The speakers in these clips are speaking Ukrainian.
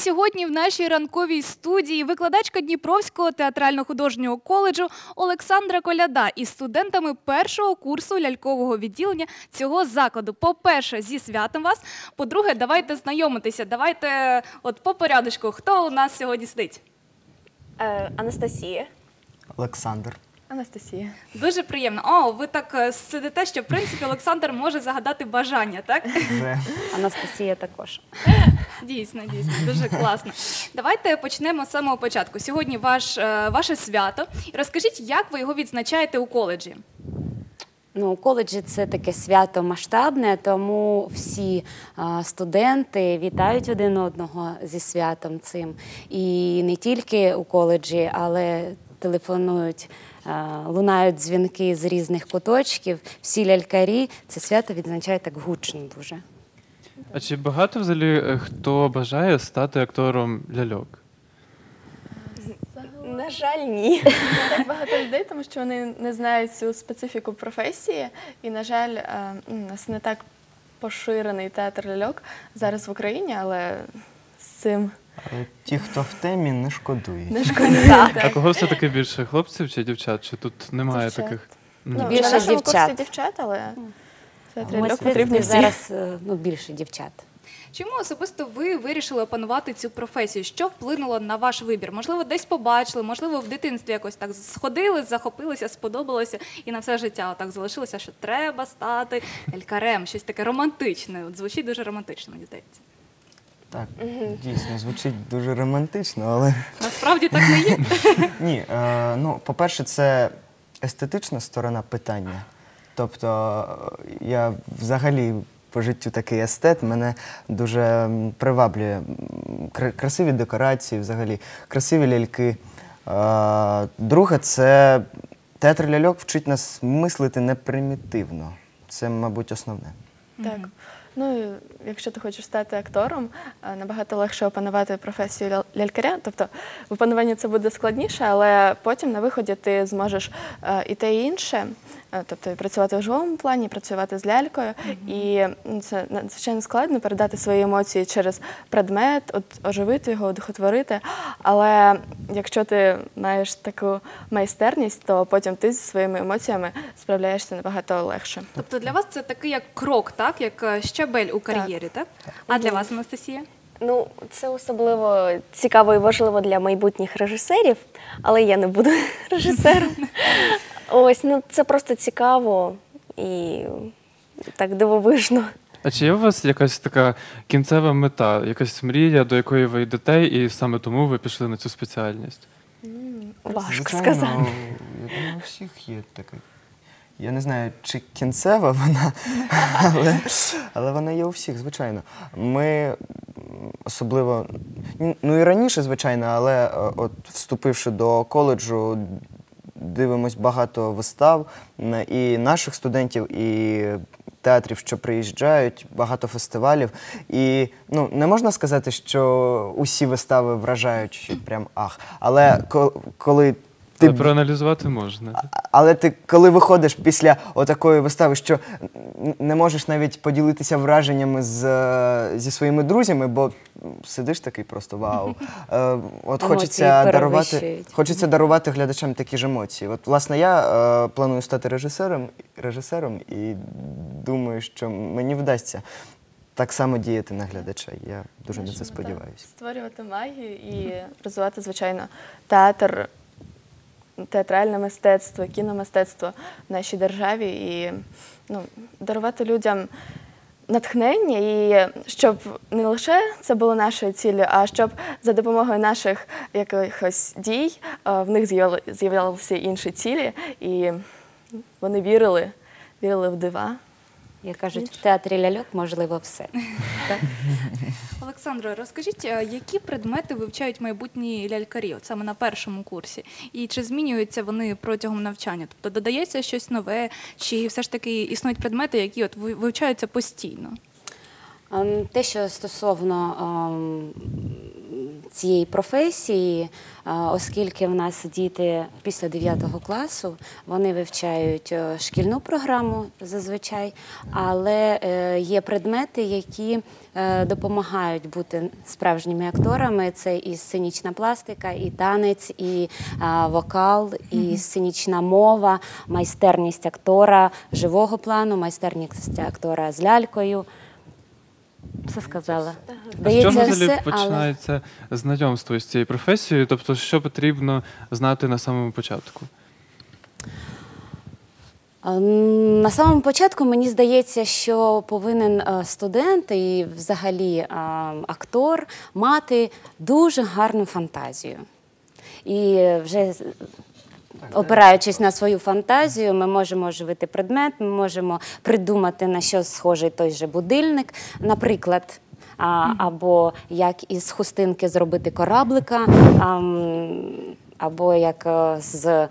сьогодні в нашій ранковій студії викладачка Дніпровського театрально-художнього коледжу Олександра Коляда із студентами першого курсу лялькового відділення цього закладу. По-перше, зі святом вас. По-друге, давайте знайомитися. Давайте, от по порядочку, хто у нас сьогодні сидить? Е, Анастасія. Олександр. Анастасія. Дуже приємно. О, ви так е, сидите, що в принципі Олександр може загадати бажання, так? Анастасія також. Дійсно, дійсно, дуже класно. Давайте почнемо з самого початку. Сьогодні ваш, е, ваше свято. Розкажіть, як ви його відзначаєте у коледжі? Ну, у коледжі це таке свято масштабне, тому всі а, студенти вітають один одного зі святом цим. І не тільки у коледжі, але телефонують, лунають дзвінки з різних куточків. Всі лялькарі це свято відзначають так гучно дуже. А чи багато взагалі е, хто бажає стати актором ляльок? На жаль, ні. так багато людей, тому що вони не знають цю специфіку професії. І, на жаль, е, у нас не так поширений театр ляльок зараз в Україні, але з цим ті, хто в темі, не шкодують. не шкодує. А кого все-таки більше хлопців чи дівчат? Чи тут немає Дівчат. таких? Ну, Більше на нашому дівчат. курсі дівчат, але театрі У ляльок всі. зараз е, ну, більше дівчат. Чому особисто ви вирішили опанувати цю професію? Що вплинуло на ваш вибір? Можливо, десь побачили, можливо, в дитинстві якось так сходили, захопилися, сподобалося, і на все життя так залишилося, що треба стати лялькарем, щось таке романтичне. От звучить дуже романтично, мені здається. Так, дійсно, звучить дуже романтично, але Насправді так не є. ні. Е, ну, по-перше, це естетична сторона питання. Тобто я взагалі по життю такий естет, мене дуже приваблює красиві декорації, взагалі, красиві ляльки. Е, друге, це театр ляльок вчить нас мислити непримітивно. Це, мабуть, основне. Так. Ну, якщо ти хочеш стати актором, е, набагато легше опанувати професію ля- лялькаря. Тобто в опануванні це буде складніше, але потім на виході ти зможеш е, і те, і інше. Е, Тобто і працювати в живому плані, і працювати з лялькою. І це надзвичайно складно передати свої емоції через предмет, от, оживити його, одухотворити. Але якщо ти маєш таку майстерність, то потім ти зі своїми емоціями справляєшся набагато легше. Тобто для вас це такий як крок, так як е, щабель у кар'єрі, так? А для вас, Анастасія? Ну, це особливо цікаво і важливо для майбутніх режисерів, але я не буду режисером. Ось, ну це просто цікаво і так дивовижно. А чи є у вас якась така кінцева мета, якась мрія, до якої ви йдете, і саме тому ви пішли на цю спеціальність? Важко Звичайно, сказати. Я думаю, у всіх є така. Я не знаю, чи кінцева вона, але, але вона є у всіх, звичайно. Ми особливо, ну і раніше, звичайно, але е, от вступивши до коледжу, дивимось багато вистав і наших студентів, і театрів, що приїжджають, багато фестивалів. І ну, не можна сказати, що усі вистави вражають, прям ах. Але ко- коли ти Ти... Проаналізувати можна. Але ти, коли виходиш після отакої вистави, що не можеш навіть поділитися враженнями з, е, зі своїми друзями, бо сидиш такий просто вау. Е, От хочеться дарувати, хочеться дарувати глядачам такі ж емоції. От, власне, я е, планую стати режисером, режисером і думаю, що мені вдасться так само діяти на глядача. Я дуже на це сподіваюся. Створювати магію і розвивати, звичайно, театр, театральне мистецтво, кіномистецтво в нашій державі і ну, дарувати людям натхнення, і щоб не лише це було нашою ціллю, а щоб за допомогою наших якихось дій е, в них з'являли- з'являлися інші цілі, і вони вірили, вірили в дива. Як кажуть, в театрі ляльок можливо все. Олександро, розкажіть, е, які предмети вивчають майбутні лялькарі, от саме на першому курсі? І чи змінюються вони протягом навчання? Тобто додається щось нове, чи все ж таки існують предмети, які от ви- вивчаються постійно? Те, що стосовно цієї професії, оскільки в нас діти після 9 класу вони вивчають е, шкільну програму зазвичай, але е, є предмети, які е, допомагають бути справжніми акторами. Це і сценічна пластика, і танець, і вокал, і сценічна мова, майстерність актора живого плану, майстерність актора з лялькою. Все сказала. А з чого взагалі все, але починається знайомство з цією професією? Тобто, що потрібно знати на самому початку? На самому початку мені здається, що повинен е, студент і взагалі е, актор мати дуже гарну фантазію. І вже опираючись на свою фантазію, ми можемо оживити предмет, ми можемо придумати на що схожий той же будильник, наприклад. А, або як із хустинки зробити кораблика, а, або як е, з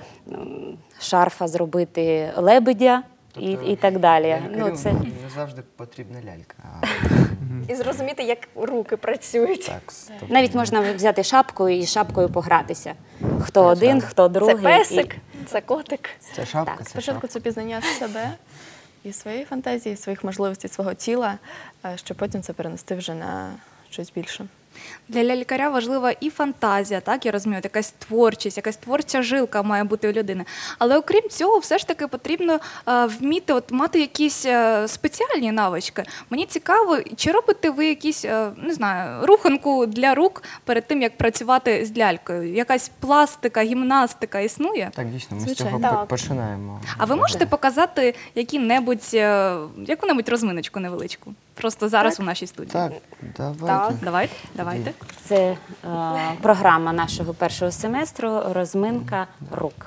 шарфа зробити лебедя і, і так далі. Ну, Лялькарю це... не завжди потрібна лялька. І зрозуміти, як руки працюють. так, Навіть можна взяти шапку і шапкою погратися. Хто один, хто другий. Це песик, це котик. Це шапка, Так, це Спочатку шапка. це пізнання себе і своєї фантазії, своїх можливостей свого тіла, щоб потім це перенести вже на щось більше. Для лялькаря важлива і фантазія, так я розумію, якась творчість, якась творча жилка має бути у людини. Але окрім цього, все ж таки потрібно е, вміти от мати якісь е, спеціальні навички. Мені цікаво, чи робите ви якісь е, не знаю, руханку для рук перед тим, як працювати з лялькою? Якась пластика, гімнастика існує? Так, дійсно, ми Звичайно. з цього Так. починаємо. А ви можете показати які-небудь, е, яку-небудь розминочку невеличку? Просто зараз у нашій студії. Так, давайте. Так. Давайте, давайте. Це е, програма нашого першого семестру розминка рук.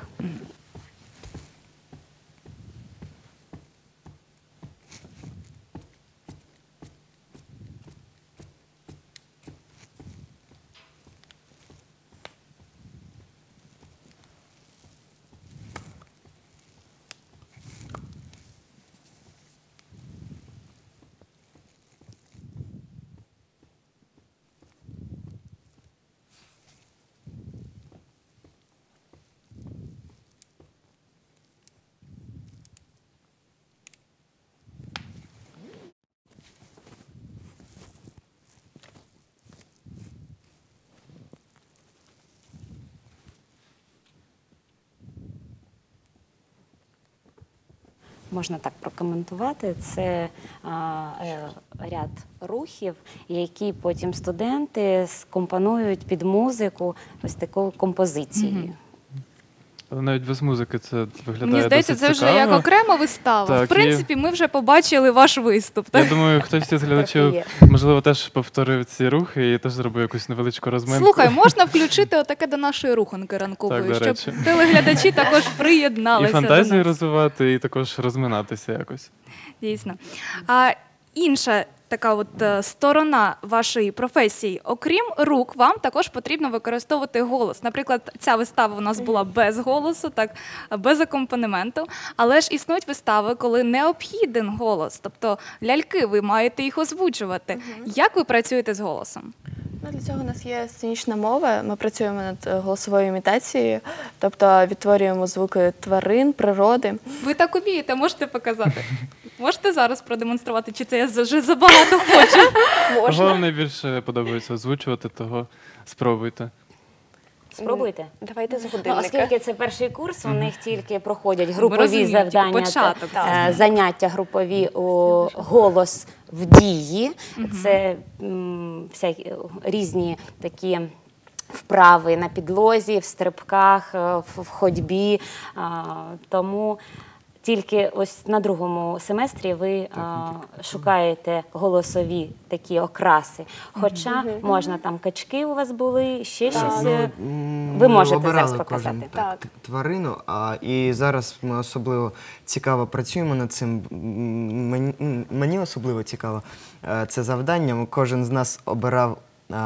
Можна так прокоментувати. Це а, е, ряд рухів, які потім студенти скомпонують під музику ось такою композицією. Навіть без музики це виглядає Мені здається, досить це вже цікаво. як окрема вистава. Так, в принципі, ми вже побачили ваш виступ. Я думаю, хтось із глядачів, можливо, теж повторив ці рухи і теж зробив якусь невеличку розминку. Слухай, можна включити отаке до нашої руханки ранкової, Так, до щоб речі. телеглядачі також і приєдналися. фантазію нас. розвивати, і також розминатися якось. Дійсно. А інша така от е, сторона вашої професії, окрім рук, вам також потрібно використовувати голос. Наприклад, ця вистава у нас була без голосу, так без акомпанементу. Але ж існують вистави, коли необхіден голос. Тобто ляльки, ви маєте їх озвучувати. Як ви працюєте з голосом? Ну, для цього у нас є сценічна мова. Ми працюємо над е, голосовою імітацією, тобто відтворюємо звуки тварин, природи. Ви так умієте, можете показати. Можете зараз продемонструвати, чи це я вже забагато хочу? Можна. Кого вам найбільше подобається озвучувати, того спробуйте. Спробуйте. Давайте з Ну, оскільки це перший курс, у них тільки проходять групові завдання, початок. та- е, заняття групові у голос в дії. Це м, всякі різні такі. Вправи на підлозі, в стрибках, е, в в ходьбі. Тому тільки ось на другому семестрі ви а, шукаєте голосові такі окраси. Хоча можна там качки у вас були, ще щось. е, Ви можете зараз показати. так, тварину, а і зараз ми особливо цікаво працюємо над цим. Мені, мені особливо цікаво е, це завдання. Кожен з нас обирав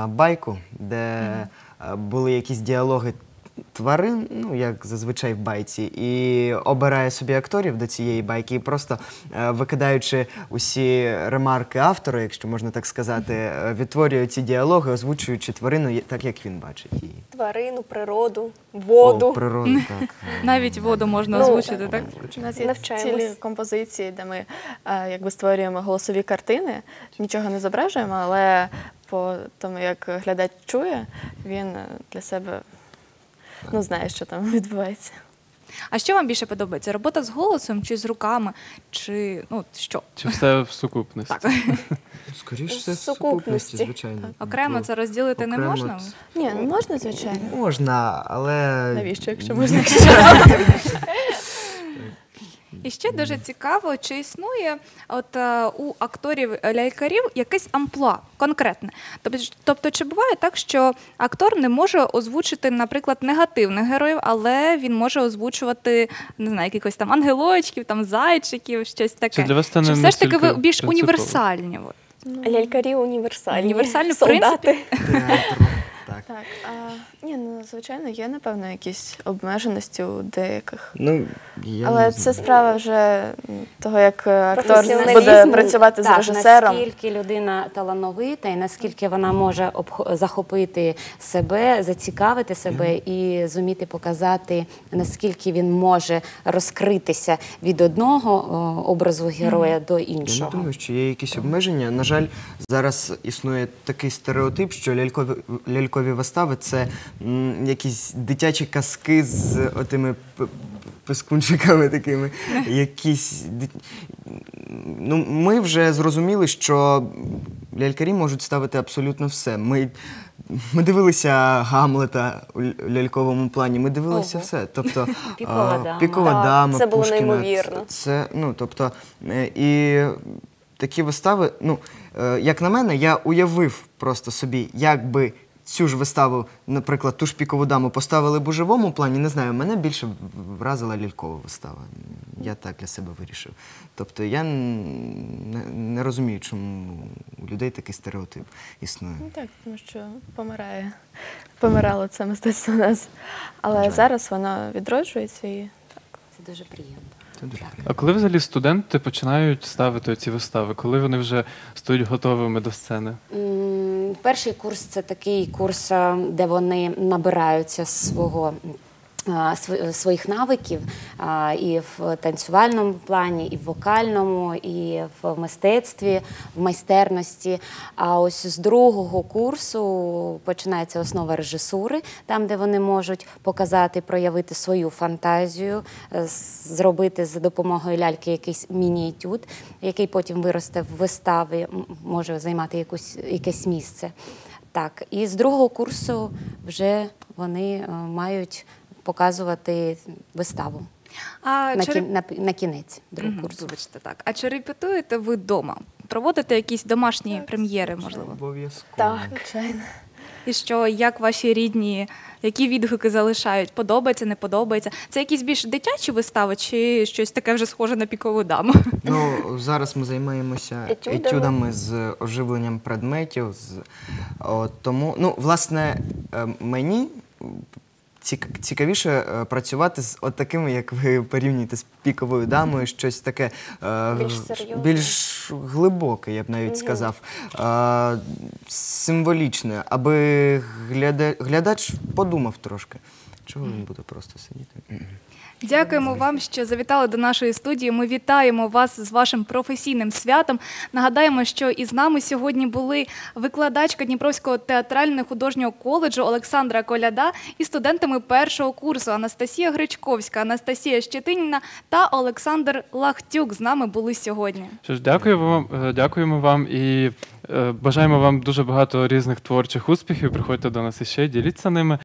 байку, де е, були якісь діалоги тварин, ну як зазвичай в байці, і обирає собі акторів до цієї байки, і просто е, викидаючи усі ремарки автора, якщо можна так сказати, е, відтворює ці діалоги, озвучуючи тварину так, як він бачить її. Тварину, природу, воду. О, природу, так. Навіть воду можна озвучити, так? У нас є цілі композиції, де ми е, якби створюємо голосові картини, нічого не зображуємо, але по тому, як глядач чує, він для себе ну, знаєш що там відбувається. А що вам більше подобається? Робота з голосом чи з руками? Чи ну що? Чи все в сукупності? Так. Скоріше В все, в сукупності. сукупності, звичайно. Окремо це розділити не окремо можна? це- Ні, ну можна, звичайно. Можна, але Навіщо, якщо можна? І ще дуже цікаво, чи існує от е, у акторів е, лялькарів якесь амплуа конкретне. Тобто, тобто, чи буває так, що актор не може озвучити, наприклад, негативних героїв, але він може озвучувати не знаю, якихось там ангелочків, там зайчиків, щось таке. Чи для вас чи все ж таки ви більш принципово? універсальні? от? Лялькарі універсальні. Універсальні, в солдати. Так. Так, а, ні, ну звичайно, є напевно якісь обмеженості у деяких. Ну, я Але не це знаю. справа вже того, як е, актор буде працювати з режисером. Наскільки людина талановита і наскільки вона може обх- захопити себе, зацікавити себе і зуміти показати, наскільки він може розкритися від одного образу героя до Я не іншого. думаю, що є якісь обмеження. На жаль, зараз існує такий стереотип, що лялькові, лялькові вистави це м, якісь дитячі казки з отими п- пискунчиками такими. Якісь. Ну, ми вже зрозуміли, що лялькарі можуть ставити абсолютно все. Ми, ми дивилися Гамлета у ль- ляльковому плані, ми дивилися Ого. все. Тобто, Пікова а, дама. Пікова Так, дама, це було Пушкіна. неймовірно. Це, ну, тобто, е, і такі вистави, ну, е, як на мене, я уявив просто собі, як би цю ж виставу, наприклад, ту ж пікову даму поставили б у живому плані, не знаю, мене більше вразила лялькова вистава. Я так для себе вирішив. Тобто я не, не розумію, чому у людей такий стереотип існує. Ну так, тому що помирає. Помирало це мистецтво у нас. Але зараз воно відроджується і так. Це дуже приємно. А коли взагалі студенти починають ставити ці вистави, коли вони вже стають готовими до сцени? Перший курс це такий курс, де вони набираються свого. А, св- Своїх навиків і в танцювальному плані, і в вокальному, і в мистецтві, в майстерності. А ось з другого курсу починається основа режисури, там, де вони можуть показати, проявити свою фантазію, е, зробити за допомогою ляльки якийсь міні-етюд, який потім виросте в виставі, м- може займати якусь, якесь місце. Так, і з другого курсу вже вони е, мають показувати виставу А на, чи кін, на, на кінець другого курсу. Вибачте, так. А чи репетуєте ви вдома? Проводите якісь домашні прем'єри, можливо? Обов'язково. Так. звичайно. І що, як ваші рідні, які відгуки залишають? Подобається, не подобається? Це якісь більш дитячі вистави, чи щось таке вже схоже на пікову даму? Ну, зараз ми займаємося Етюдами. етюдами, з оживленням предметів. З, от, тому, ну, власне, е, мені цікавіше е, працювати з от такими, як ви порівнюєте з піковою дамою, щось таке е, Більш серйозне. більш глибоке, я б навіть сказав, е, символічне, аби гляда, глядач подумав трошки. Чого він буде просто сидіти? Дякуємо вам, що завітали до нашої студії. Ми вітаємо вас з вашим професійним святом. Нагадаємо, що із нами сьогодні були викладачка Дніпровського театрально-художнього коледжу Олександра Коляда і студентами першого курсу Анастасія Гречковська, Анастасія Щетиніна та Олександр Лахтюк. З нами були сьогодні. Що ж, дякую вам, е, дякуємо вам і е, бажаємо вам дуже багато різних творчих успіхів. Приходьте до нас іще, діліться ними.